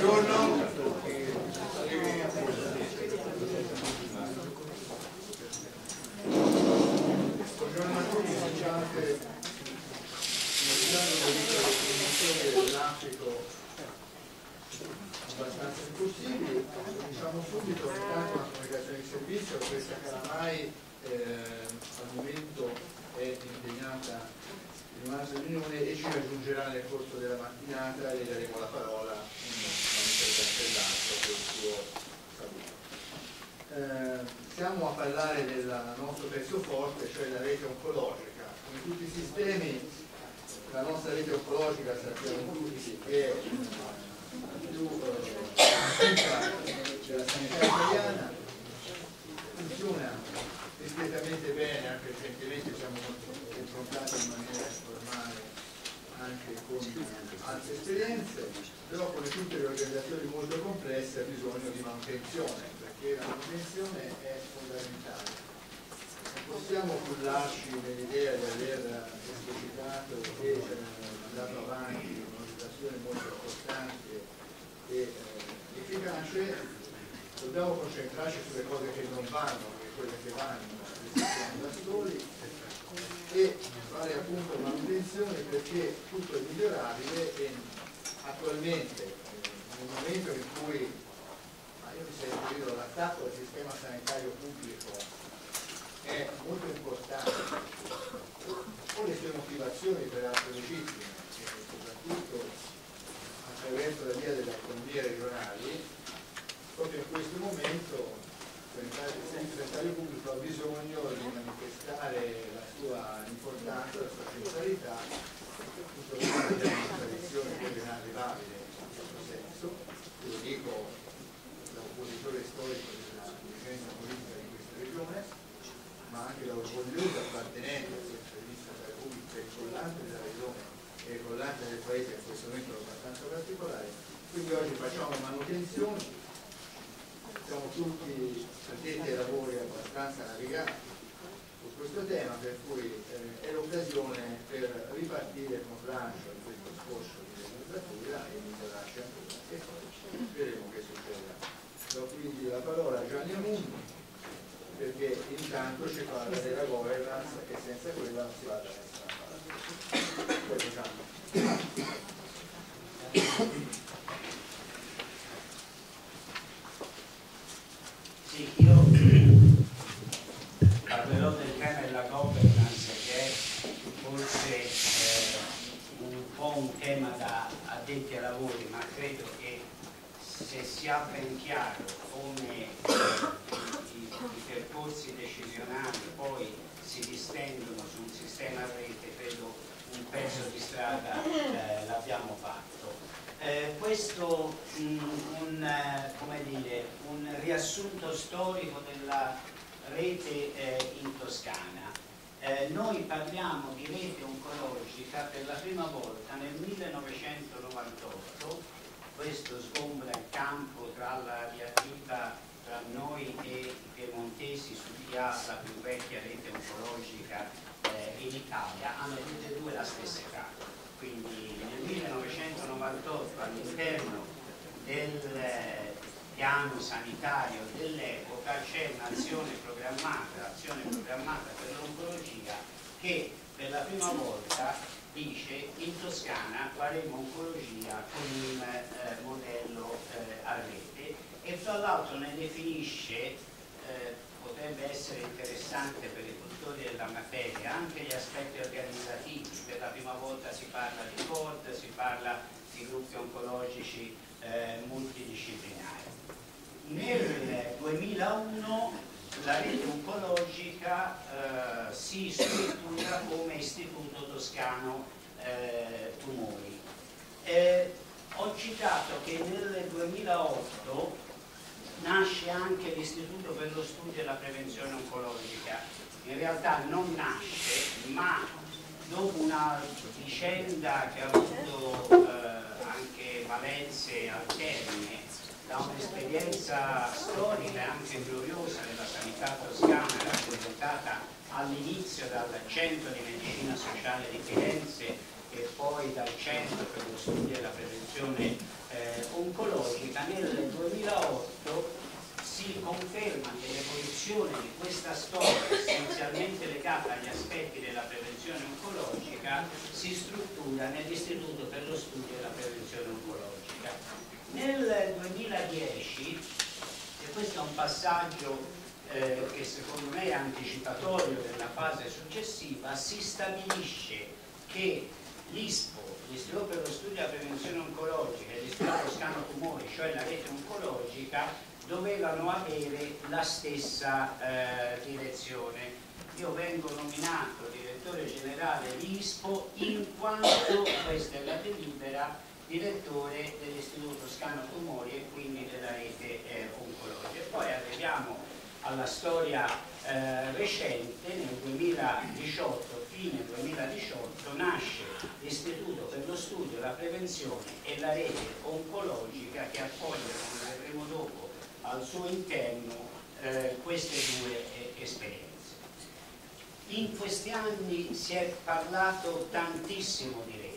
Yo know. Efficace, dobbiamo concentrarci sulle cose che non vanno, e quelle che vanno da soli e fare appunto manutenzione perché tutto è migliorabile e attualmente nel momento in cui io mi sei riferito l'attacco al sistema sanitario pubblico è molto importante. Con le sue motivazioni peraltro legittime soprattutto attraverso la via delle economie regionali proprio in questo momento il segretario pubblico ha bisogno di manifestare la sua importanza, la sua centralità, tutto questo è una tradizione regionale valide in questo senso, lo dico da oppositore storico della dirigenza politica di questa regione, ma anche da orgogliosa appartenente a questa rivista della Repubblica, il collante della regione e collante del paese in questo momento abbastanza particolare, quindi oggi facciamo manutenzione tutti ai lavori abbastanza navigati su questo tema, per cui eh, è l'occasione per ripartire con lancio in questo scorso di legislatura e migliorarci ancora e poi vedremo che succederà. Do quindi la parola a Gianni Amundi perché intanto ci parla della governance e senza quella non si va da nessuna parte. Prego Gianni. Sì, io parlerò del tema della governance che è forse eh, un po' un tema da addetti ai lavori, ma credo che se si ha ben chiaro come i, i percorsi decisionali poi si distendono su un sistema a rete, credo un pezzo di strada eh, l'abbiamo fatto. Eh, questo mh, mm, un, eh, dire, un, riassunto storico della rete eh, in Toscana. Eh, noi parliamo di rete oncologica per la prima volta nel 1998, questo sgombra il campo tra la diatriba tra noi e i piemontesi su chi ha la più vecchia rete oncologica eh, in Italia, hanno tutte e due la stessa età quindi nel 1998 all'interno del eh, piano sanitario dell'epoca c'è un'azione programmata, l'azione programmata per l'oncologia che per la prima volta dice in Toscana faremo oncologia con un eh, modello eh, a rete e fra l'altro ne definisce, eh, potrebbe essere interessante per i cultori della materia, anche gli aspetti organizzativi, per la prima volta si parla di CORD, si parla di gruppi oncologici eh, multidisciplinari. Nel 2001 la rete oncologica eh, si struttura come Istituto Toscano eh, Tumori. Eh, ho citato che nel 2008 nasce anche l'Istituto per lo studio e la prevenzione oncologica in realtà non nasce, ma dopo una vicenda che ha avuto eh, anche valenze alterne, da un'esperienza storica e anche gloriosa della sanità toscana rappresentata all'inizio dal Centro di Medicina Sociale di Firenze e poi dal Centro per lo Studio e la Prevenzione eh, Oncologica, nel 2008 si conferma che l'evoluzione di questa storia essenzialmente legata agli aspetti della prevenzione oncologica si struttura nell'Istituto per lo studio della prevenzione oncologica. Nel 2010, e questo è un passaggio eh, che secondo me è anticipatorio della fase successiva, si stabilisce che l'ISPO, l'Istituto per lo studio della prevenzione oncologica e l'Istituto Toscano Tumori, cioè la rete oncologica, dovevano avere la stessa eh, direzione. Io vengo nominato direttore generale di ISPO in quanto, questa è la delibera, direttore dell'Istituto Toscano Tumori e quindi della rete eh, oncologica. Poi arriviamo alla storia eh, recente, nel 2018, fine 2018, nasce l'Istituto per lo studio, la prevenzione e la rete oncologica che accoglie, come vedremo dopo, al suo interno eh, queste due eh, esperienze. In questi anni si è parlato tantissimo di rete,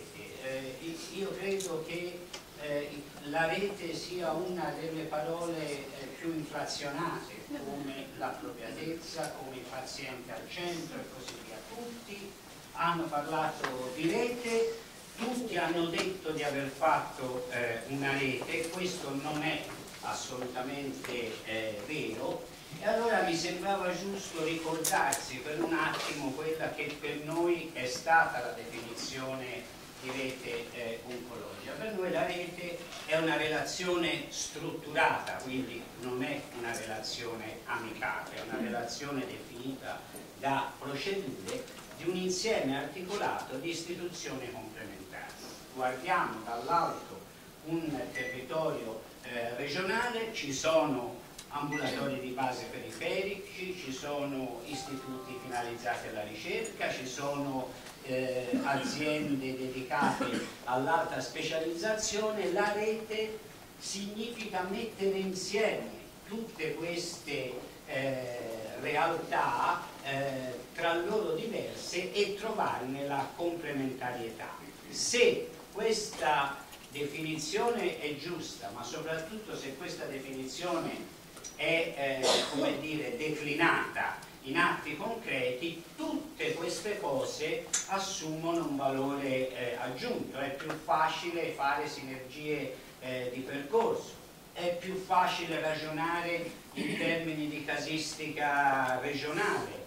eh, io credo che eh, la rete sia una delle parole eh, più inflazionate come l'appropriatezza, come il paziente al centro e così via. Tutti hanno parlato di rete, tutti hanno detto di aver fatto eh, una rete questo non è assolutamente eh, vero e allora mi sembrava giusto ricordarsi per un attimo quella che per noi è stata la definizione di rete eh, oncologica. Per noi la rete è una relazione strutturata, quindi non è una relazione amicale, è una relazione definita da procedure di un insieme articolato di istituzioni complementari. Guardiamo dall'alto un territorio eh, regionale, ci sono ambulatori di base periferici, ci sono istituti finalizzati alla ricerca, ci sono eh, aziende dedicate all'alta specializzazione, la rete significa mettere insieme tutte queste eh, realtà eh, tra loro diverse e trovarne la complementarietà. Se questa definizione è giusta, ma soprattutto se questa definizione è eh, come dire, declinata in atti concreti, tutte queste cose assumono un valore eh, aggiunto, è più facile fare sinergie eh, di percorso, è più facile ragionare in termini di casistica regionale,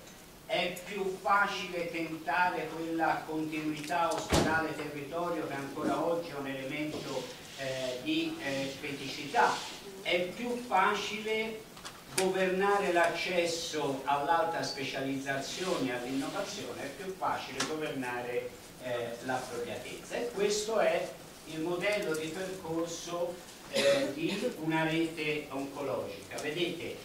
è più facile tentare quella continuità ospedale-territorio che ancora oggi è un elemento eh, di eh, criticità, è più facile governare l'accesso all'alta specializzazione e all'innovazione, è più facile governare eh, l'appropriatezza. E questo è il modello di percorso eh, di una rete oncologica. Vedete,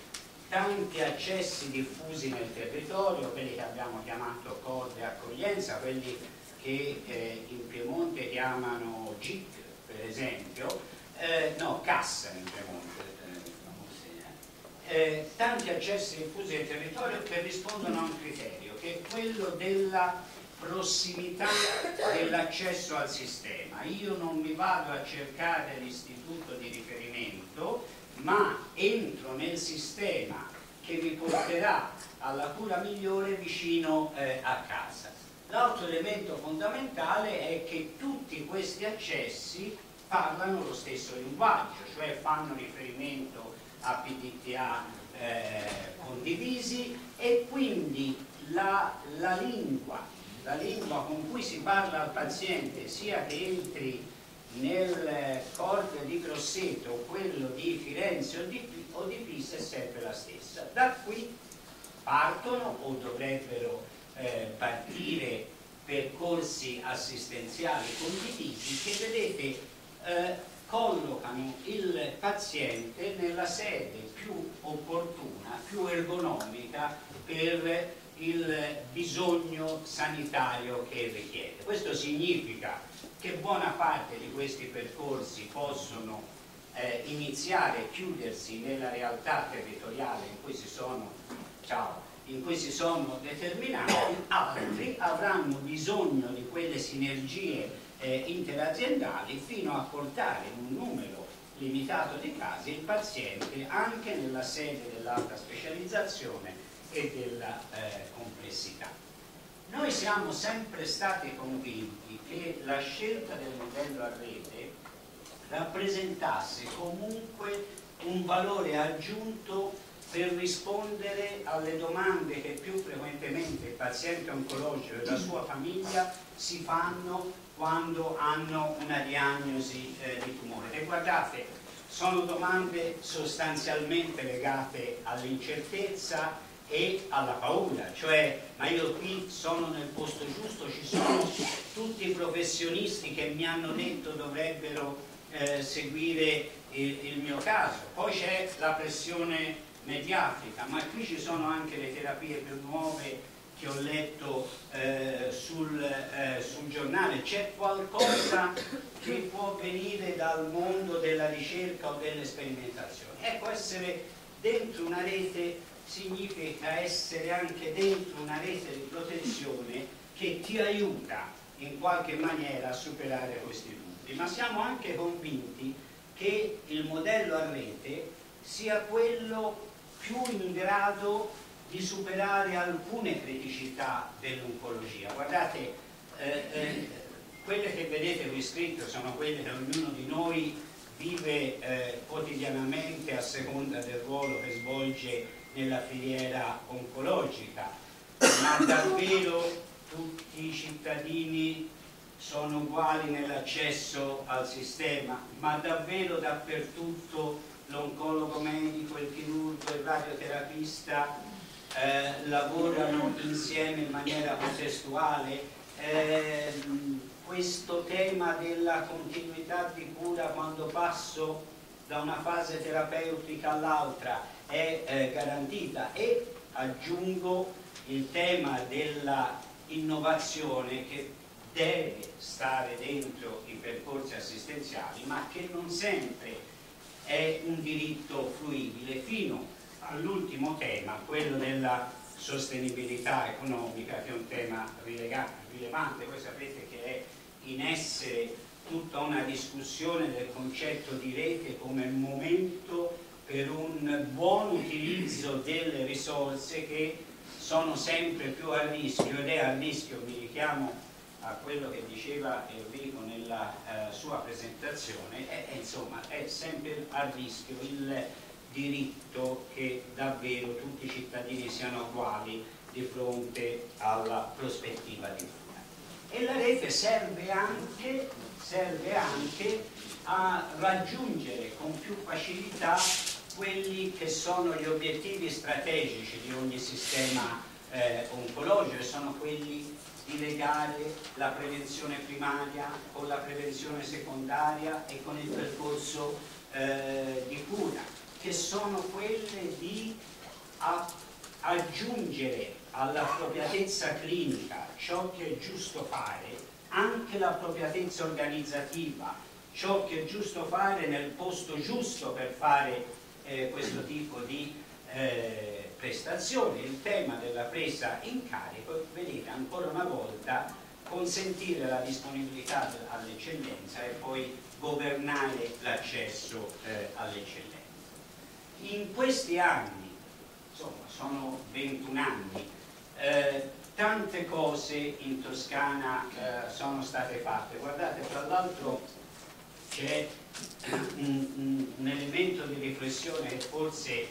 tanti accessi diffusi nel territorio, quelli che abbiamo chiamato corde accoglienza, quelli che eh, in Piemonte chiamano GIC per esempio, eh, no, cassa in Piemonte, eh, tanti accessi diffusi nel territorio che rispondono a un criterio, che è quello della prossimità dell'accesso al sistema. Io non mi vado a cercare l'istituto di riferimento, ma entro nel sistema che mi porterà alla cura migliore vicino eh, a casa. L'altro elemento fondamentale è che tutti questi accessi parlano lo stesso linguaggio, cioè fanno riferimento a PDTA eh, condivisi e quindi la, la, lingua, la lingua con cui si parla al paziente, sia che entri nel corpo di Grosseto quello di Firenze o di, o di Pisa è sempre la stessa. Da qui partono o dovrebbero eh, partire percorsi assistenziali condivisi che vedete eh, collocano il paziente nella sede più opportuna, più ergonomica per il bisogno sanitario che richiede. Questo significa che buona parte di questi percorsi possono eh, iniziare e chiudersi nella realtà territoriale in cui si sono, ciao, in cui si sono determinati, altri avranno bisogno di quelle sinergie eh, interaziendali fino a portare un numero limitato dei casi il paziente anche nella sede dell'alta specializzazione e della eh, complessità. Noi siamo sempre stati convinti che la scelta del modello a rete rappresentasse comunque un valore aggiunto per rispondere alle domande che più frequentemente il paziente oncologico e la sua famiglia si fanno quando hanno una diagnosi eh, di tumore. E guardate, sono domande sostanzialmente legate all'incertezza e alla paura, cioè ma io qui sono nel posto giusto, ci sono tutti i professionisti che mi hanno detto dovrebbero eh, seguire il, il mio caso, poi c'è la pressione mediatica, ma qui ci sono anche le terapie più nuove che ho letto eh, sul, eh, sul, giornale, c'è qualcosa che può venire dal mondo della ricerca o delle sperimentazioni. Ecco, essere dentro una rete significa essere anche dentro una rete di protezione che ti aiuta in qualche maniera a superare questi dubbi, ma siamo anche convinti che il modello a rete sia quello più in grado di superare alcune criticità dell'oncologia. Guardate, eh, eh, quelle che vedete qui scritte sono quelle che ognuno di noi vive eh, quotidianamente a seconda del ruolo che svolge nella filiera oncologica, ma davvero tutti i cittadini sono uguali nell'accesso al sistema, ma davvero dappertutto l'oncologo medico, il chirurgo, il radioterapista eh, lavorano insieme in maniera contestuale. Eh, questo tema della continuità di cura quando passo da una fase terapeutica all'altra è eh, garantita e aggiungo il tema della innovazione che deve stare dentro i percorsi assistenziali ma che non sempre è un diritto fruibile fino all'ultimo tema, quello della sostenibilità economica, che è un tema rilevante. Voi sapete che è in essere tutta una discussione del concetto di rete come momento per un buon utilizzo delle risorse che sono sempre più a rischio ed è a rischio, mi richiamo a quello che diceva Enrico nella eh, sua presentazione, è, è, insomma, è sempre a rischio il diritto che davvero tutti i cittadini siano uguali di fronte alla prospettiva di cura. E la rete serve anche, serve anche a raggiungere con più facilità quelli che sono gli obiettivi strategici di ogni sistema eh, oncologico, sono quelli di legare la prevenzione primaria con la prevenzione secondaria e con il percorso eh, di cura, che sono quelle di aggiungere all'appropriatezza clinica ciò che è giusto fare, anche l'appropriatezza organizzativa, ciò che è giusto fare nel posto giusto per fare eh, questo tipo di eh, prestazioni, il tema della presa in carico, vedete ancora una volta consentire la disponibilità all'eccellenza e poi governare l'accesso eh, all'eccellenza. In questi anni, insomma sono 21 anni, eh, tante cose in Toscana eh, sono state fatte. Guardate, tra l'altro c'è un, un, elemento di riflessione che forse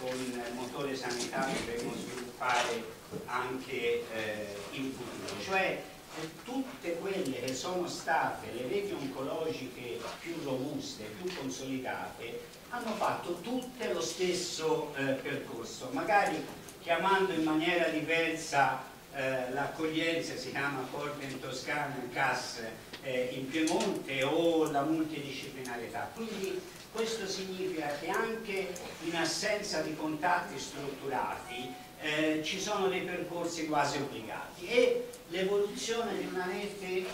con il motore sanitario dovremo sviluppare anche eh, in futuro, cioè tutte quelle che sono state le reti oncologiche più robuste, più consolidate, hanno fatto tutte lo stesso eh, percorso, magari chiamando in maniera diversa eh, l'accoglienza, si chiama Corte in Toscana, CAS eh, in Piemonte o la multidisciplinarietà. Quindi questo significa che anche in assenza di contatti strutturati eh, ci sono dei percorsi quasi obbligati e l'evoluzione di una rete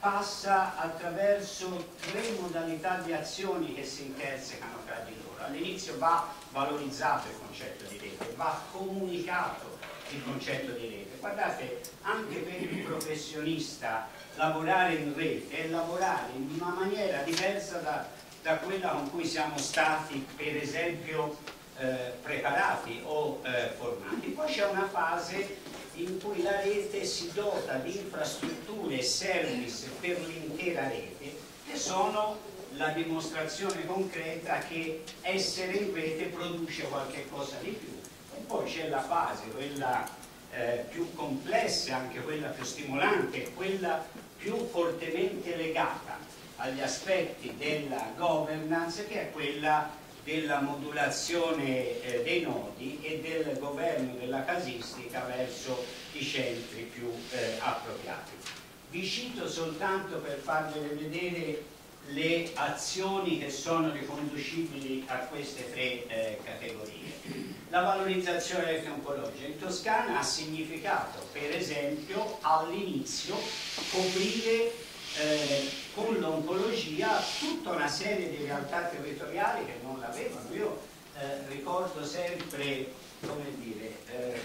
passa attraverso tre modalità di azioni che si intersecano tra di loro. All'inizio va valorizzato il concetto di rete, va comunicato il concetto di rete. Guardate, anche per il professionista lavorare in rete è lavorare in una maniera diversa da da quella con cui siamo stati per esempio eh, preparati o eh, formati. Poi c'è una fase in cui la rete si dota di infrastrutture e service per l'intera rete che sono la dimostrazione concreta che essere in rete produce qualche cosa di più. E poi c'è la fase, quella eh, più complessa, anche quella più stimolante, quella più fortemente legata agli aspetti della governance che è quella della modulazione eh, dei nodi e del governo della casistica verso i centri più eh, appropriati. Vi cito soltanto per farvi vedere le azioni che sono riconducibili a queste tre eh, categorie. La valorizzazione del oncologica in Toscana ha significato, per esempio, all'inizio coprire eh, con l'oncologia tutta una serie di realtà territoriali che non l'avevano. Io eh, ricordo sempre, come dire, eh,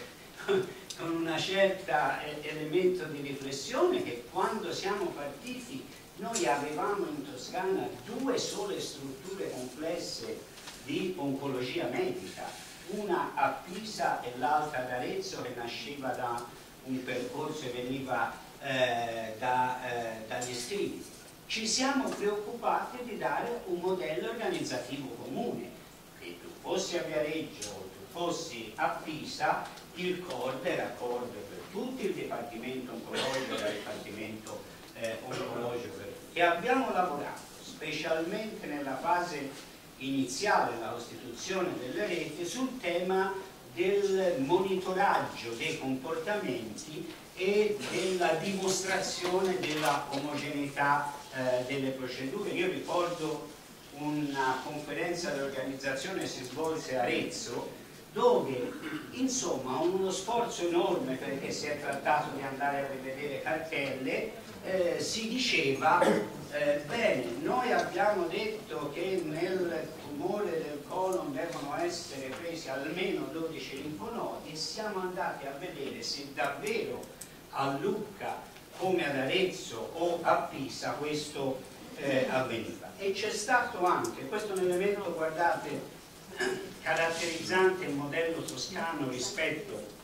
con una certa eh, elemento di riflessione che quando siamo partiti noi avevamo in Toscana due sole strutture complesse di oncologia medica, una a Pisa e l'altra ad Arezzo che nasceva da un percorso e veniva eh, da, eh, dagli estivi. Ci siamo preoccupati di dare un modello organizzativo comune, che tu fossi a Viareggio o tu fossi a Pisa, il CORD era CORD per tutti, il Dipartimento Oncologico era il Dipartimento eh, Oncologico per tutti. E abbiamo lavorato specialmente nella fase iniziale della costituzione delle reti sul tema del monitoraggio dei comportamenti e della dimostrazione della omogeneità eh, delle procedure. Io ricordo una conferenza dell'organizzazione che si svolse a Arezzo dove insomma uno sforzo enorme perché si è trattato di andare a rivedere cartelle eh, si diceva eh, bene noi abbiamo detto che nel tumore del colon devono essere presi almeno 12 linfonodi e siamo andati a vedere se davvero a Lucca come ad Arezzo o a Pisa questo eh, avveniva. E c'è stato anche, questo è un elemento, guardate, caratterizzante il modello toscano rispetto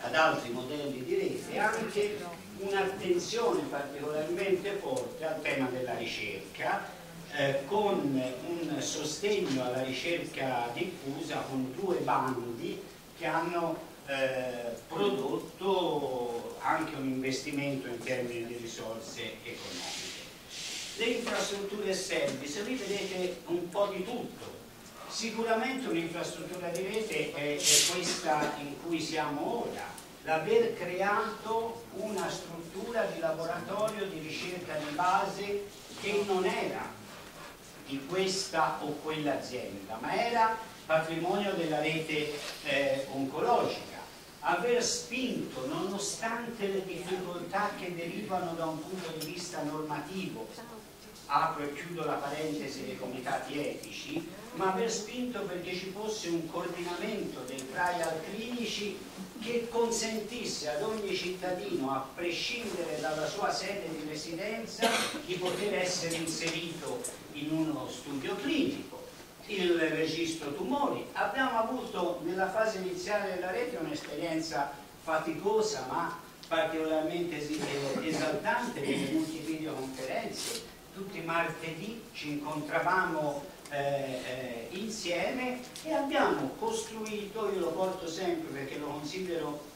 ad altri modelli di rete, anche un'attenzione particolarmente forte al tema della ricerca, eh, con un sostegno alla ricerca diffusa con due bandi che hanno eh, prodotto anche un investimento in termini di risorse economiche. Le infrastrutture e service, qui vedete un po' di tutto. Sicuramente un'infrastruttura di rete è, è questa in cui siamo ora, l'aver creato una struttura di laboratorio di ricerca di base che non era di questa o quell'azienda, ma era patrimonio della rete eh, oncologica. Aver spinto, nonostante le difficoltà che derivano da un punto di vista normativo, apro e chiudo la parentesi dei comitati etici, ma aver spinto perché ci fosse un coordinamento dei trial clinici che consentisse ad ogni cittadino, a prescindere dalla sua sede di residenza, di poter essere inserito in uno studio clinico il registro tumori. Abbiamo avuto nella fase iniziale della rete un'esperienza faticosa ma particolarmente esaltante delle multivideoconferenze. Tutti i martedì ci incontravamo eh, eh, insieme e abbiamo costruito, io lo porto sempre perché lo considero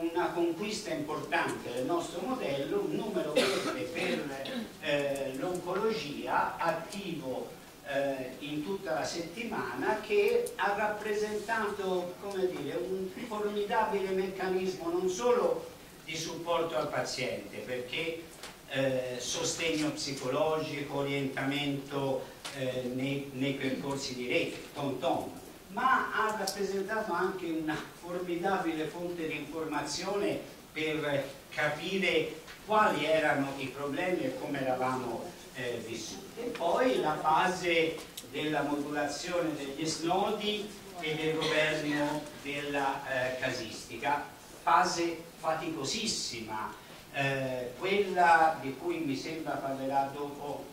una conquista importante del nostro modello, un numero verde per eh, l'oncologia attivo eh, in tutta la settimana che ha rappresentato dire, un formidabile meccanismo non solo di supporto al paziente perché eh, sostegno psicologico, orientamento eh, nei, nei, percorsi di rete, ton ton, ma ha rappresentato anche una formidabile fonte di informazione per capire quali erano i problemi e come eravamo eh, vissute. E poi la fase della modulazione degli snodi e del governo della eh, casistica, fase faticosissima, eh, quella di cui mi sembra parlerà dopo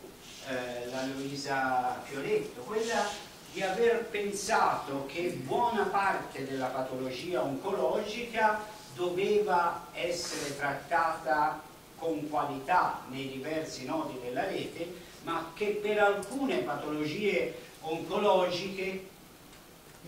eh, la Luisa Fioretto, quella di aver pensato che buona parte della patologia oncologica doveva essere trattata con qualità nei diversi nodi della rete, ma che per alcune patologie oncologiche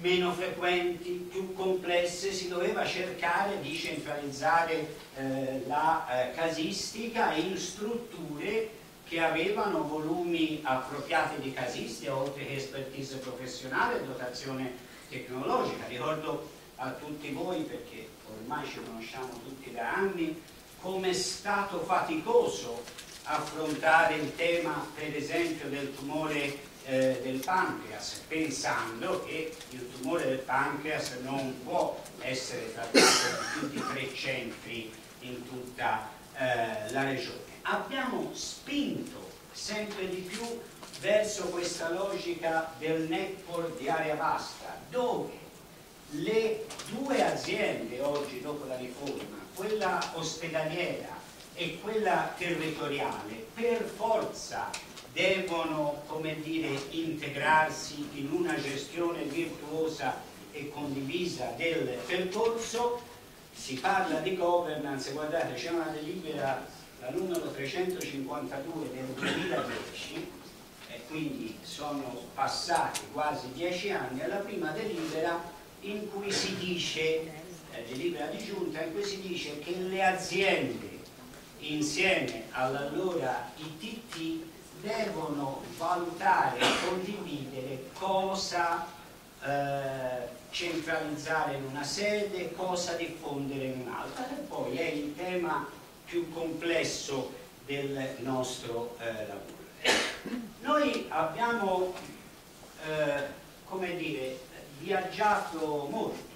meno frequenti, più complesse, si doveva cercare di centralizzare eh, la eh, casistica in strutture che avevano volumi appropriati di casistica, oltre che expertise professionale e dotazione tecnologica. Ricordo a tutti voi, perché ormai ci conosciamo tutti da anni, come è stato faticoso affrontare il tema, per esempio, del tumore eh, del pancreas, pensando che il tumore del pancreas non può essere trattato in più di tre centri in tutta eh, la regione. Abbiamo spinto sempre di più verso questa logica del network di area vasta, dove le due aziende oggi dopo la riforma, quella ospedaliera e quella territoriale, per forza devono dire, integrarsi in una gestione virtuosa e condivisa del percorso, si parla di governance, guardate c'è una delibera, la numero 352 del 2010, e quindi sono passati quasi dieci anni, è la prima delibera in cui si dice, delibera di giunta, in cui si dice che le aziende insieme all'allora ITT devono valutare e condividere cosa eh, centralizzare in una sede, cosa diffondere in un'altra e poi è il tema più complesso del nostro eh, lavoro. Noi abbiamo, eh, come dire, viaggiato molto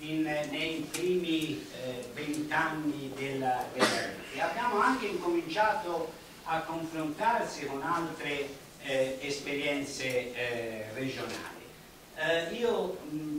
in, nei primi eh, vent'anni della, della rete. Abbiamo anche incominciato a confrontarsi con altre eh, esperienze eh, regionali. Eh, io mh,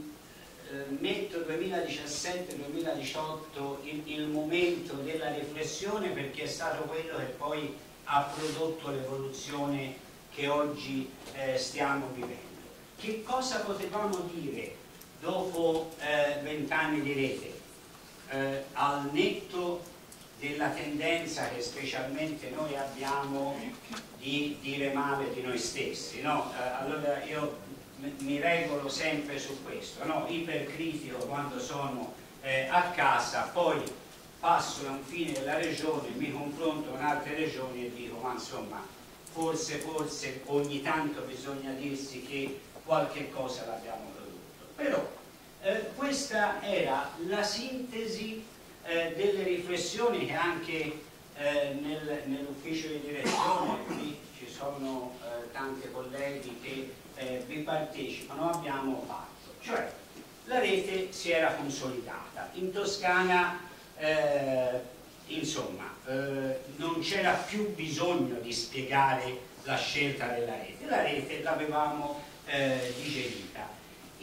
eh, metto 2017-2018 il, il momento della riflessione perché è stato quello che poi ha prodotto l'evoluzione che oggi eh, stiamo vivendo. Che cosa potevamo dire dopo eh, vent'anni di rete? al netto della tendenza che specialmente noi abbiamo di dire male di noi stessi. No? Eh, allora io mi regolo sempre su questo, no? ipercritico quando sono eh, a casa, poi passo a un fine della regione, mi confronto con altre regioni e dico ma insomma forse, forse ogni tanto bisogna dirsi che qualche cosa l'abbiamo prodotto. Però eh, questa era la sintesi eh, delle riflessioni che anche eh, nel, nell'ufficio di direzione, qui ci sono eh, tanti colleghi che eh, vi partecipano, abbiamo fatto. Cioè, la rete si era consolidata. In Toscana, eh, insomma, eh, non c'era più bisogno di spiegare la scelta della rete. La rete l'avevamo digerita.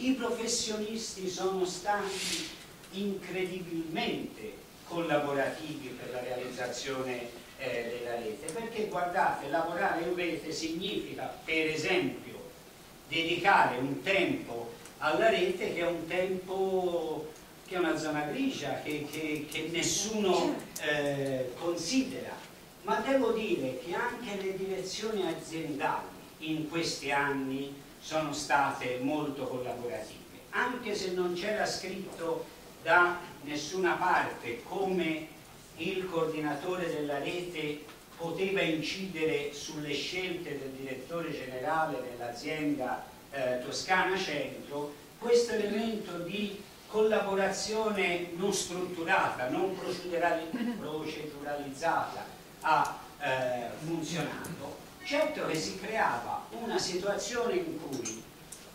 I professionisti sono stati incredibilmente collaborativi per la realizzazione eh, della rete perché guardate lavorare in rete significa per esempio dedicare un tempo alla rete che è un tempo che è una zona grigia che, che, che nessuno eh, considera. Ma devo dire che anche le direzioni aziendali in questi anni sono state molto collaborative anche se non c'era scritto da nessuna parte come il coordinatore della rete poteva incidere sulle scelte del direttore generale dell'azienda eh, Toscana Centro, questo elemento di collaborazione non strutturata, non proceduralizzata ha eh, funzionato, certo che si creava una situazione in cui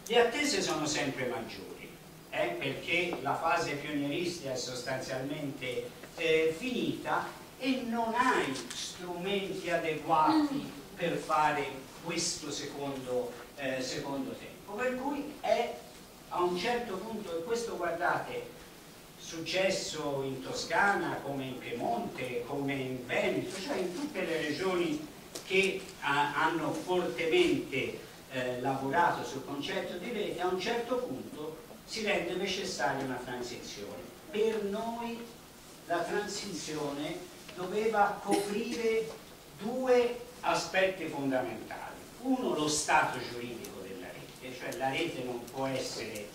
le attese sono sempre maggiori eh, perché la fase pionieristica è sostanzialmente eh, finita e non hai strumenti adeguati per fare questo secondo, eh, secondo tempo. Per cui è a un certo punto, e questo guardate, successo in Toscana come in Piemonte, come in Veneto, cioè in tutte le regioni che ha, hanno fortemente eh, lavorato sul concetto di rete, a un certo punto si rende necessaria una transizione. Per noi la transizione doveva coprire due aspetti fondamentali. Uno, lo stato giuridico della rete, cioè la rete non può essere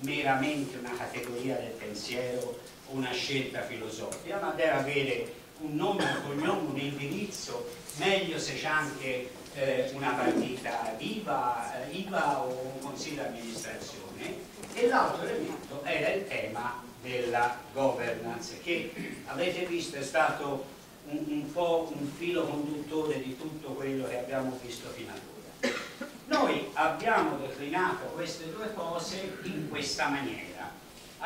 meramente una categoria del pensiero una scelta filosofica, ma deve avere un nome, un cognome, un indirizzo, meglio se c'è anche eh, una partita IVA, eh, IVA o un consiglio di amministrazione e l'altro elemento era il tema della governance che avete visto è stato un, un po' un filo conduttore di tutto quello che abbiamo visto fino ad ora. Noi abbiamo declinato queste due cose in questa maniera.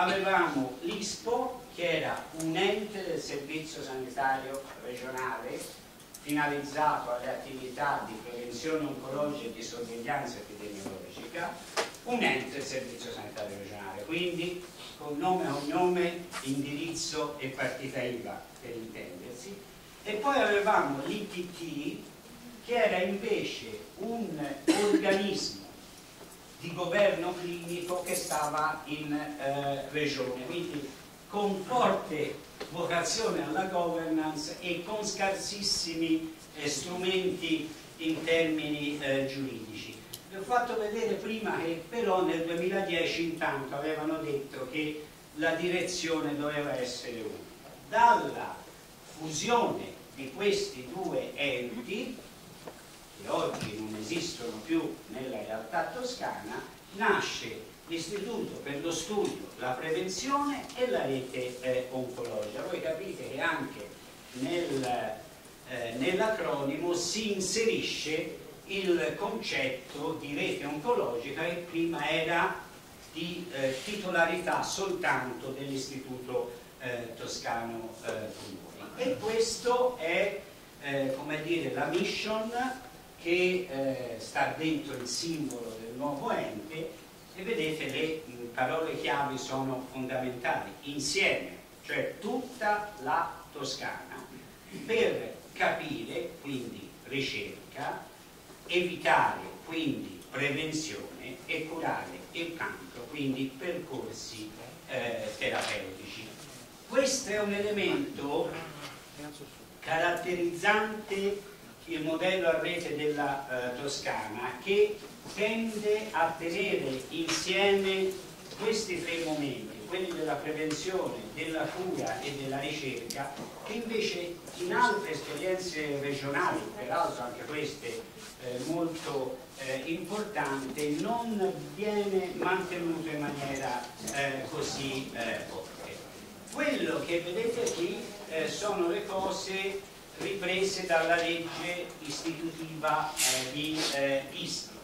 Avevamo l'ISPO, che era un ente del servizio sanitario regionale finalizzato alle attività di prevenzione oncologica e di sorveglianza epidemiologica, un ente del servizio sanitario regionale, quindi con nome, cognome, indirizzo e partita IVA per intendersi, e poi avevamo l'IPT che era invece un organismo di governo clinico che stava in eh, regione, quindi con forte vocazione alla governance e con scarsissimi eh, strumenti in termini eh, giuridici. Vi ho fatto vedere prima che però nel 2010 intanto avevano detto che la direzione doveva essere una. Dalla fusione di questi due enti, che oggi non esistono più nella realtà toscana, nasce l'Istituto per lo Studio, la Prevenzione e la Rete eh, Oncologica. Voi capite che anche nel, eh, nell'acronimo si inserisce il concetto di rete oncologica che prima era di eh, titolarità soltanto dell'Istituto eh, Toscano eh, Tumori. E questo è eh, come dire, la mission che eh, sta dentro il simbolo del nuovo ente e vedete le parole chiave sono fondamentali, insieme, cioè tutta la Toscana, per capire, quindi ricerca, evitare, quindi prevenzione e curare il cancro, quindi percorsi eh, terapeutici. Questo è un elemento caratterizzante il modello a rete della eh, Toscana che tende a tenere insieme questi tre momenti, quelli della prevenzione, della cura e della ricerca, che invece in altre esperienze regionali, peraltro anche queste eh, molto eh, importante non viene mantenuto in maniera eh, così eh, forte. Quello che vedete qui eh, sono le cose riprese dalla legge istitutiva eh, di eh, ISPRO,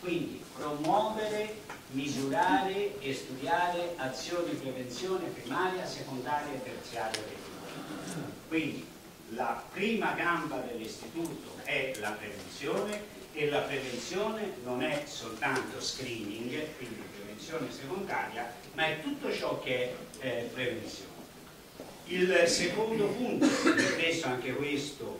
quindi promuovere, misurare e studiare azioni di prevenzione primaria, secondaria e terziaria Quindi la prima gamba dell'istituto è la prevenzione e la prevenzione non è soltanto screening, quindi prevenzione secondaria, ma è tutto ciò che è eh, prevenzione. Il secondo punto, ripreso anche questo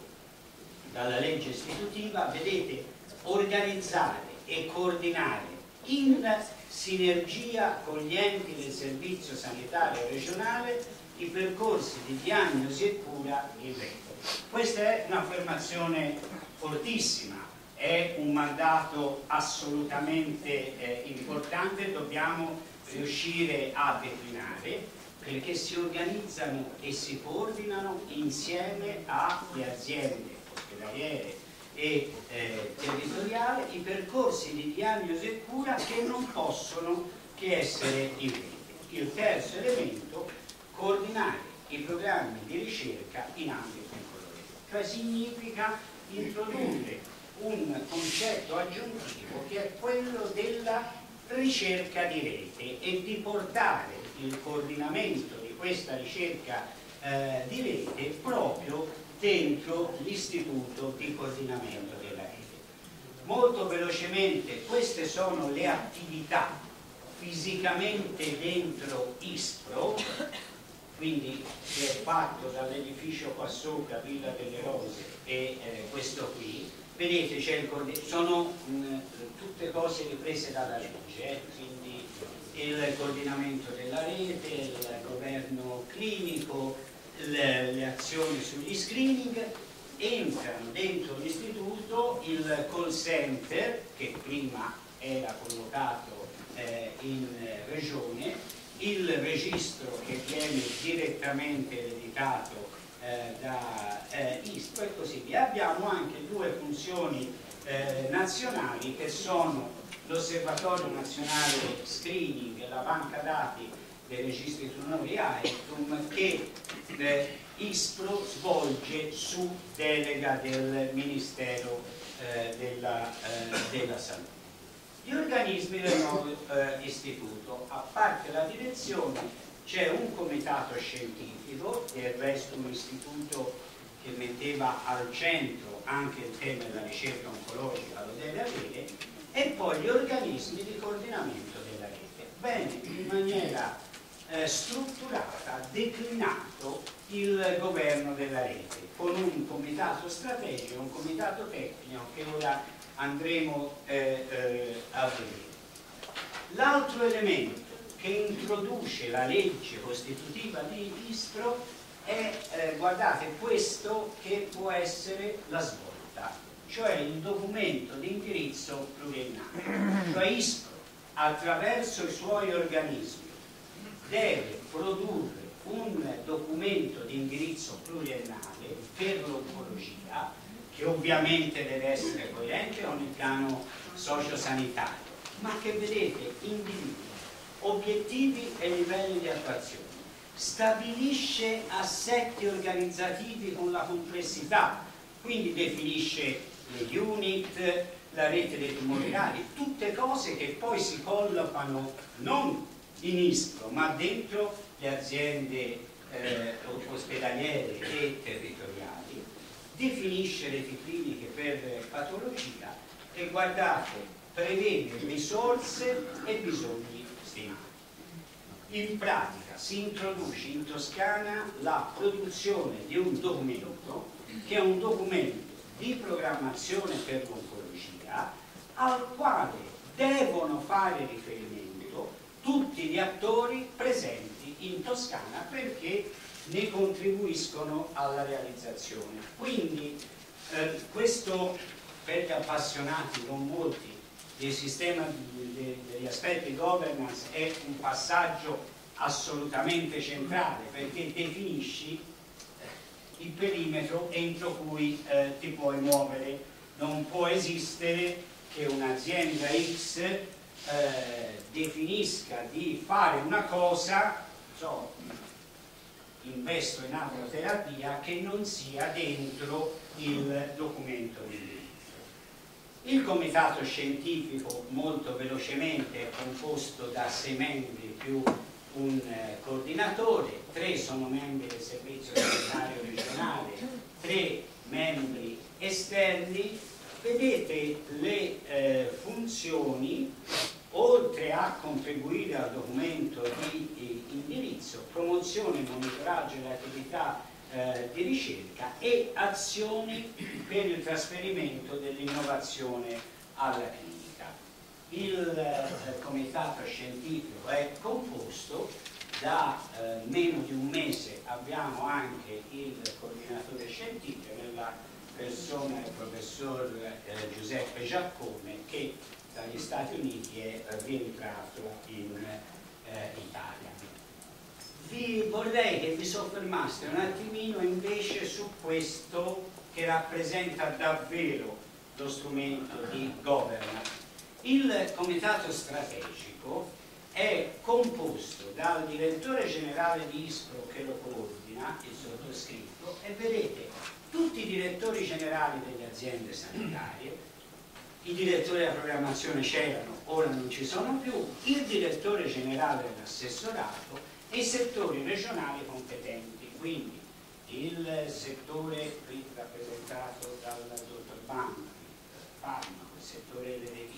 dalla legge istitutiva, vedete, organizzare e coordinare in sinergia con gli enti del servizio sanitario regionale i percorsi di diagnosi e cura in rete. Questa è un'affermazione fortissima, è un mandato assolutamente eh, importante, dobbiamo riuscire a declinare perché si organizzano e si coordinano insieme alle aziende ospedaliere e eh, territoriali i percorsi di diagnosi e cura che non possono che essere in rete. Il terzo elemento, coordinare i programmi di ricerca in ambito oncologico, cioè significa introdurre un concetto aggiuntivo che è quello della ricerca di rete e di portare il coordinamento di questa ricerca eh, di rete proprio dentro l'istituto di coordinamento della rete. Molto velocemente queste sono le attività fisicamente dentro ISPRO, quindi che è fatto dall'edificio qua sopra, Villa delle Rose e eh, questo qui, vedete sono mh, tutte cose riprese dalla legge, eh? quindi il coordinamento della rete, il governo clinico, le, le azioni sugli screening, entrano dentro l'istituto il call center che prima era collocato eh, in regione, il registro che viene direttamente dedicato eh, da eh, ISPO e così via. Abbiamo anche due funzioni eh, nazionali che sono l'Osservatorio Nazionale Screening la banca dati dei registri tumori AETUM che eh, ISPRO svolge su delega del Ministero eh, della, eh, della Salute. Gli organismi del nuovo eh, istituto, a parte la direzione, c'è un comitato scientifico, del resto un istituto che metteva al centro anche il tema della ricerca oncologica, lo deve avere, e poi gli organismi di coordinamento della rete. Bene, in maniera eh, strutturata, declinato il governo della rete, con un comitato strategico, un comitato tecnico che ora andremo eh, eh, a vedere. L'altro elemento che introduce la legge costitutiva di ISPRO è, eh, guardate, questo che può essere la svolta, cioè il documento di indirizzo pluriennale. Cioè ISPRO, attraverso i suoi organismi, deve produrre un documento di indirizzo pluriennale per l'oncologia che ovviamente deve essere coerente con il piano sociosanitario ma che vedete individua obiettivi e livelli di attuazione stabilisce assetti organizzativi con la complessità quindi definisce le unit la rete dei tumori rari tutte cose che poi si collocano non in ISPRO, ma dentro le aziende eh, ospedaliere e territoriali, definisce le cliniche per patologia e guardate, prevede risorse e bisogni stimati. In pratica si introduce in Toscana la produzione di un documento che è un documento di programmazione per l'oncologia al quale devono fare riferimento tutti gli attori presenti in Toscana perché ne contribuiscono alla realizzazione. Quindi eh, questo per gli appassionati, non molti, del sistema degli aspetti governance è un passaggio assolutamente centrale perché definisci il perimetro entro cui eh, ti puoi muovere. Non può esistere che un'azienda X eh, definisca di fare una cosa, so, investo in agroterapia, che non sia dentro il documento di indirizzo. Il comitato scientifico molto velocemente è composto da sei membri più un eh, coordinatore, tre sono membri del servizio sanitario regionale, tre membri esterni, vedete le eh, funzioni oltre a contribuire al documento di eh, indirizzo, promozione e monitoraggio delle attività eh, di ricerca e azioni per il trasferimento dell'innovazione alla clinica. Il eh, comitato scientifico è composto da eh, meno di un mese abbiamo anche il coordinatore scientifico nella persona del professor eh, Giuseppe Giaccone che dagli Stati Uniti è rientrato in eh, Italia. Vi vorrei che vi soffermaste un attimino invece su questo che rappresenta davvero lo strumento di governance. Il comitato strategico è composto dal direttore generale di ISPRO che lo coordina, il sottoscritto, e vedete tutti i direttori generali delle aziende sanitarie i direttori della programmazione c'erano, ora non ci sono più, il direttore generale dell'assessorato e i settori regionali competenti, quindi il settore qui rappresentato dal dottor Banda, il farmaco, il settore delle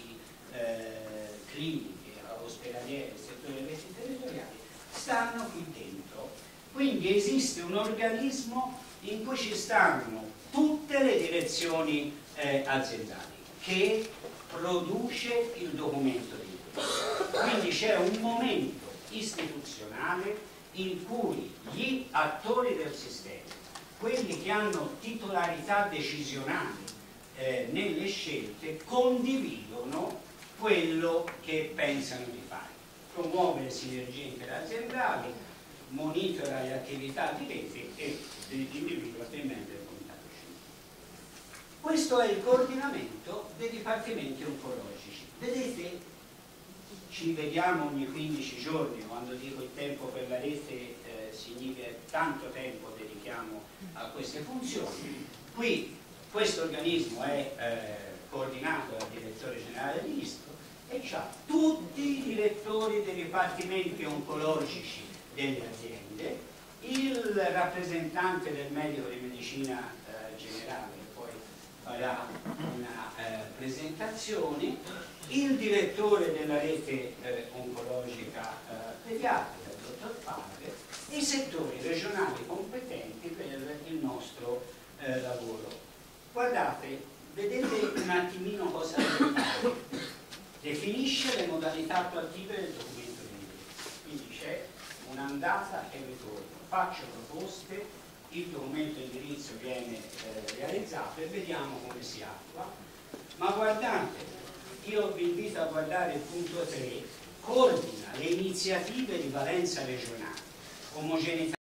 eh, cliniche, ospedaliere, settore reti territoriali, stanno qui dentro. Quindi esiste un organismo in cui ci stanno tutte le direzioni eh, aziendali che produce il documento di quindi c'è un momento istituzionale in cui gli attori del sistema, quelli che hanno titolarità decisionale eh, nelle scelte, condividono quello che pensano di fare. Promuove le sinergie interaziendali, monitora le attività di rete e individua dei membri scientifico. Questo è il coordinamento dei dipartimenti oncologici. Vedete ci vediamo ogni 15 giorni, quando dico il tempo per la rete eh, significa tanto tempo dedichiamo a queste funzioni. Qui questo organismo è eh, coordinato dal direttore generale dell'ISTO e ha tutti i direttori dei dipartimenti oncologici delle aziende, il rappresentante del medico di medicina eh, generale poi farà una eh, presentazione il direttore della rete eh, oncologica eh, pediatrica, il dottor Padre, e i settori regionali competenti per il nostro eh, lavoro. Guardate, vedete un attimino cosa. Definisce le modalità attuative del documento di indirizzo, quindi c'è un'andata e ritorno. Faccio proposte, il documento di indirizzo viene eh, realizzato e vediamo come si attua. Ma guardate, io vi invito a guardare il punto 3, coordina le iniziative di valenza regionale, omogeneità